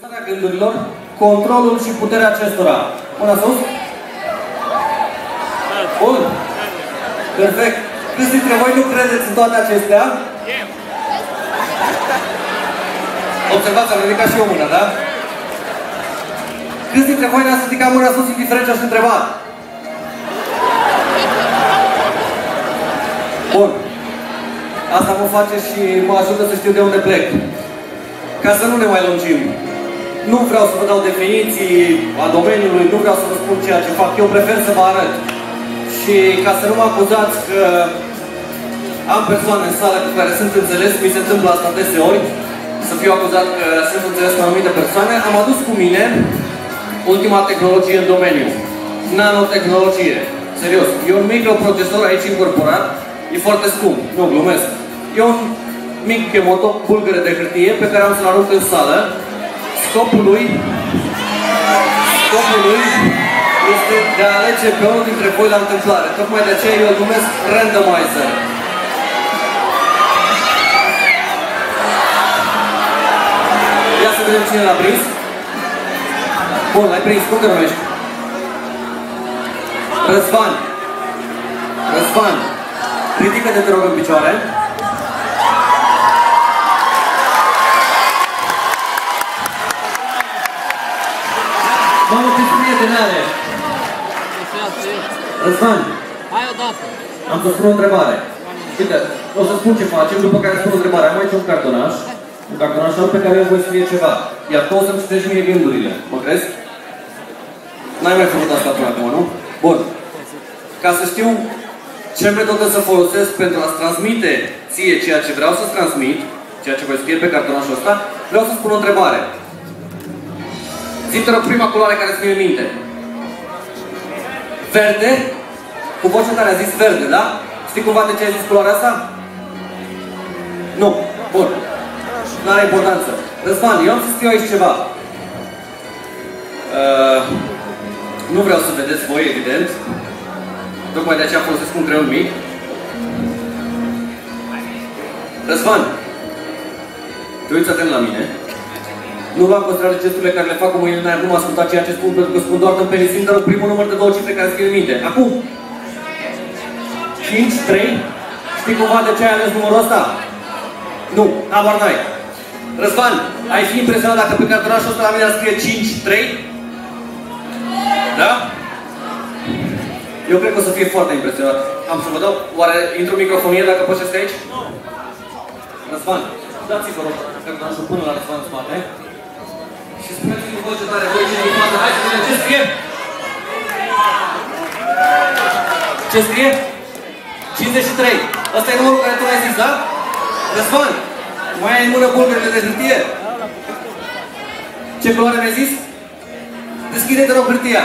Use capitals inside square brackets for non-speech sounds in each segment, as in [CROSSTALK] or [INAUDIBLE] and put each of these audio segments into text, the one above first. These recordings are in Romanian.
Starea gândurilor, controlul și puterea acestora. Mâna sus. Bun. Perfect. Câți dintre voi nu credeți în toate acestea? Observați, am ridicat și eu mâna, da? Câți dintre voi ne-ați ridicat mâna sus indiferent ce ați întrebat? Bun. Asta mă face și mă ajută să știu de unde plec. Ca să nu ne mai lungim. Nu vreau să vă dau definiții a domeniului, nu vreau să vă spun ceea ce fac. Eu prefer să vă arăt. Și ca să nu mă acuzați că am persoane în sală cu care sunt înțeles, mi se întâmplă asta deseori, să fiu acuzat că sunt înțeles cu anumite persoane, am adus cu mine ultima tehnologie în domeniu. Nanotehnologie. Serios. E un microprocesor aici incorporat, e foarte scump, nu glumesc. E un mic chemoto, bulgăre de hârtie, pe care am să-l arunc în sală. Scopul lui, scopul lui este de a alege pe unul dintre voi la întâmplare. Tocmai de aceea eu îl numesc randomizer. Ia să vedem cine l-a prins. Bun, l-ai prins. Cum te numești? Răzvan. Răzvan. Ridică-te, te rog, în picioare. Ce prieteni are! Răzvan, Hai odată. am să spun o întrebare. Uite, o să spun ce facem, după care spun o întrebare. Am aici un cartonaș, un cartonaș alt pe care eu voi scrie ceva. Iar tu o să-mi citești mie gândurile. Mă crezi? N-ai mai făcut asta până acum, nu? Bun. Ca să știu ce metodă să folosesc pentru a-ți transmite ție ceea ce vreau să-ți transmit, ceea ce voi scrie pe cartonașul ăsta, vreau să spun o întrebare. Zi-te rog prima culoare care îți vine în minte. Verde? Cu vocea tare a zis verde, da? Știi cumva de ce ai zis culoarea asta? Nu. Bun. Nu are importanță. Răzvan, eu am să scriu aici ceva. Uh, nu vreau să vedeți voi, evident. Tocmai de aceea folosesc un creion mic. Răzvan, te uiți atent la mine. Nu v-am considerat gesturile care le fac cu mâinile în aer, nu mă asculta ceea ce spun, pentru că spun doar în penisin, dar primul număr de două cifre care scrie în minte. Acum, 5, 3, știi cumva de ce ai ales numărul ăsta? Nu, habar n-ai. Răzvan, ai fi impresionat dacă pe cartonașul ăsta la mine ar scrie 5, 3? Da? Eu cred că o să fie foarte impresionat. Am să vă dau, oare intru microfonie dacă pășesc aici? Nu. Răzvan, dați-vă rog cartonașul până la Răzvan în spate. Și spuneți-mi cu voce tare, voi cine din față, hai să vedem ce scrie? Ce scrie? 53. Ăsta e numărul care tu l-ai zis, da? Răzvan, mai ai în mână bulgările de hârtie? Ce culoare mi-ai zis? Deschide, te rog, hârtia.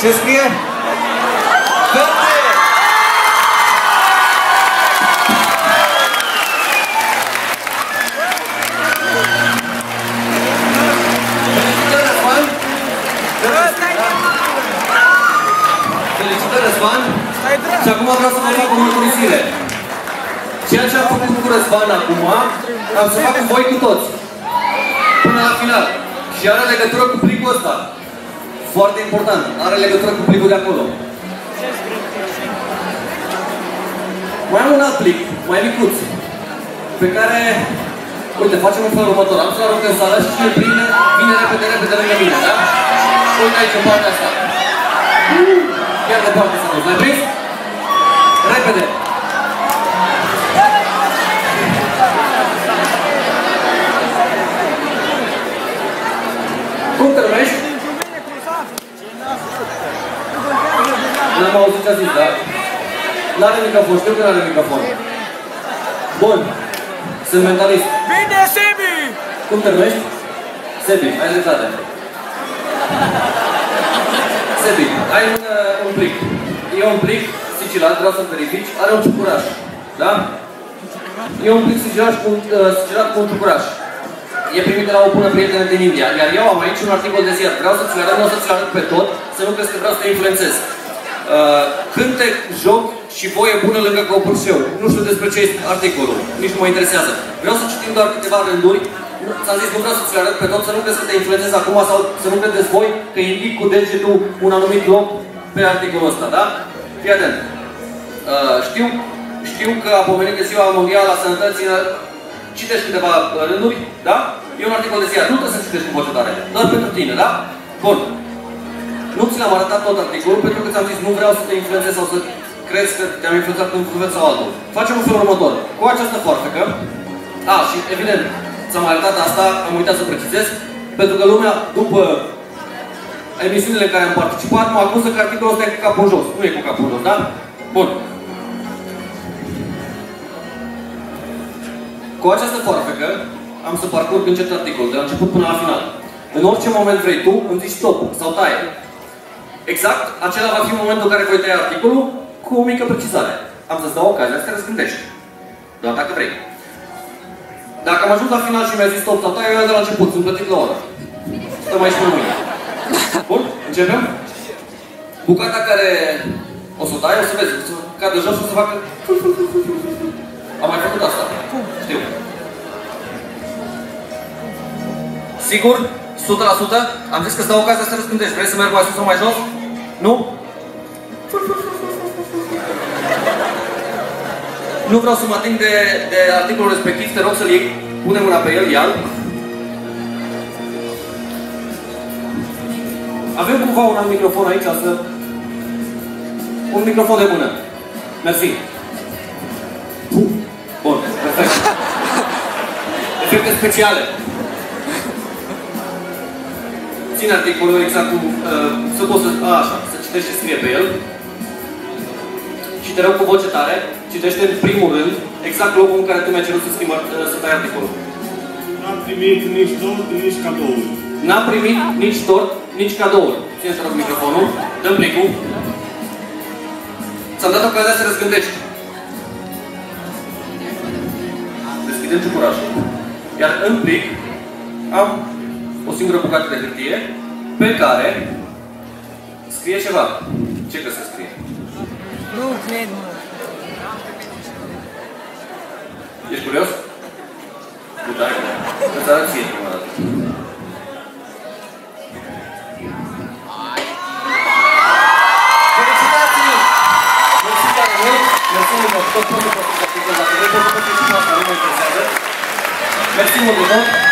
Ce scrie? Și acum vreau să vă fac o mărturisire. Ceea ce am făcut cu Răzvan acum, am să fac cu voi cu toți. Până la final. Și are legătură cu plicul ăsta. Foarte important. Are legătură cu plicul de acolo. Mai am un alt plic, mai micuț, pe care, uite, facem în felul următor. Am să-l arunc în sală și cine prinde, vine repede, repede lângă mine, da? Uite aici, în partea asta. Chiar de partea asta, l-ai prins? Repede! Cum te numești? N-am auzit ce a zis, dar... N-are microfon, știu că n-are microfon. Bun. Sunt mentalist. Bine, Sebi! Cum te numești? Sebi, ai dreptate. Sebi, ai un, uh, un plic. E un plic sigilat, vreau să-l verifici. Are un ciucuraș. Da? E un plic sigilat cu, uh, sigilat cu un ciucuraș. E primit de la o bună prietenă din India. Iar eu am aici un articol de ziar. Vreau să-ți arăt, nu o să-ți arăt pe tot, să nu crezi că vreau să te influențez. Uh, cântec, joc, și voie bună lângă copârșeu. Nu știu despre ce este articolul, nici nu mă interesează. Vreau să citim doar câteva rânduri. Ți-am zis, nu vreau să ți le arăt pe tot, să nu crezi că te influențez acum sau să nu credeți voi că indic cu degetul un anumit loc pe articolul ăsta, da? Fii atent. Uh, știu, știu că a pomenit de Ziua Mondială a Sănătății citești câteva rânduri, da? E un articol de ziar, nu trebuie să citești cu voce tare, doar pentru tine, da? Bun. Nu ți l-am arătat tot articolul pentru că ți-am zis nu vreau să te influențez sau să crezi că te-am influențat într-un fel sau altul. Facem un fel următor. Cu această foarfecă, a, și evident, ți-am arătat asta, am uitat să precizez, pentru că lumea, după emisiunile în care am participat, mă acuză că articolul ăsta e cu capul în jos. Nu e cu capul în jos, da? Bun. Cu această foarfecă am să parcurg încet articolul, de la început până la final. În orice moment vrei tu, îmi zici stop sau taie. Exact, acela va fi momentul în care voi tăia articolul cu o mică precizare. Am să-ți dau ocazia să te răzgândești. Doar dacă vrei. Dacă am ajuns la final și mi-ai zis stop sau taie, eu de la început, sunt plătit la oră. Stăm aici până mâine. Bun? Începem? Bucata care o să o tai, o să vezi, o să cadă jos și o să facă... Am mai făcut asta. Știu. Sigur? 100%? Am zis că stau ocazia să răspundești. Vrei să merg mai sus sau mai jos? Nu? Nu vreau să mă ating de, de articolul respectiv, te rog să-l iei. Pune mâna pe el, ia-l. Avem cumva un alt microfon aici, să... Un microfon de mână. Mersi. Bun, [LAUGHS] perfect. Efecte speciale. Ține articolul exact cum... Uh, să poți să... A, așa, să citești ce scrie pe el. Și te rog cu voce tare, citește în primul rând exact locul în care tu mi-ai cerut să, schimb, uh, să tai articolul. N-am primit nici tort, nici cadouri. N-am primit nici tort, nici cadouri. Ține să rog microfonul, dă plicul. Ți-am dat ocazia să răzgândești. Deschidem ciucurașul. Iar în plic am o singură bucată de hârtie pe care scrie ceva. Ce că se scrie? Nu cred, mă. Ești curios? Nu, da, îți arăt ție prima dată. Felicitații! Mersi tare mult! Mersi mult, tot tot tot tot tot tot tot tot tot tot tot Merci, mon.